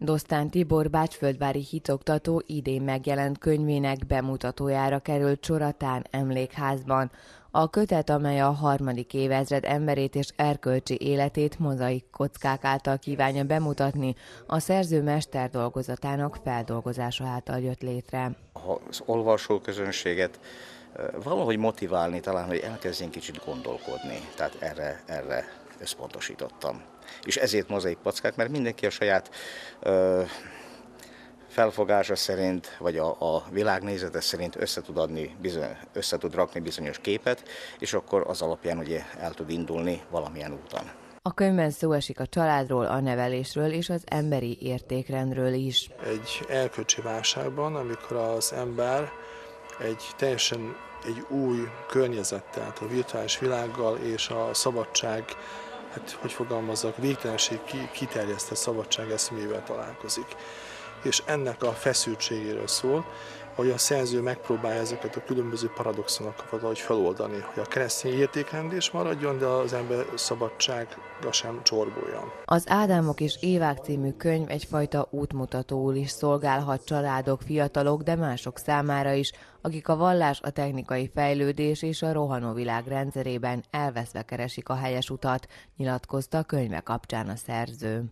Dosztán Tibor bácsföldvári hitoktató idén megjelent könyvének bemutatójára került Csoratán emlékházban. A kötet, amely a harmadik évezred emberét és erkölcsi életét mozaik kockák által kívánja bemutatni, a szerző mester dolgozatának feldolgozása által jött létre. Az olvasó közönséget valahogy motiválni talán, hogy elkezdjen kicsit gondolkodni. Tehát erre, erre összpontosítottam. És ezért mozaik kockák, mert mindenki a saját ö, felfogása szerint, vagy a, a világnézete szerint össze tud adni, bizony, össze tud rakni bizonyos képet, és akkor az alapján ugye el tud indulni valamilyen úton. A könyvben szó esik a családról, a nevelésről és az emberi értékrendről is. Egy elkölcsi válságban, amikor az ember egy teljesen egy új környezettel, a virtuális világgal és a szabadság, hát hogy fogalmazzak, végtelenség kiterjesztett szabadság eszmével találkozik. És ennek a feszültségéről szól, hogy a szerző megpróbálja ezeket a különböző paradoxonokat valahogy feloldani, hogy a keresztény értékrend is maradjon, de az ember szabadsága sem csorbuljon. Az Ádámok és Évák című könyv egyfajta útmutatóul is szolgálhat családok, fiatalok, de mások számára is, akik a vallás, a technikai fejlődés és a rohanó világ rendszerében elveszve keresik a helyes utat, nyilatkozta a könyve kapcsán a szerző.